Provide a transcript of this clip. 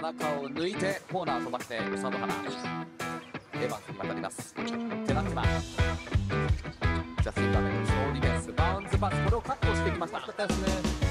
田中を抜いてコーナー飛ばして佐野原エヴァンスに渡ります。テナッツマンジャスティン・ダメの小ディフェンスバウンズパスこれをカットしてきました。よかったですね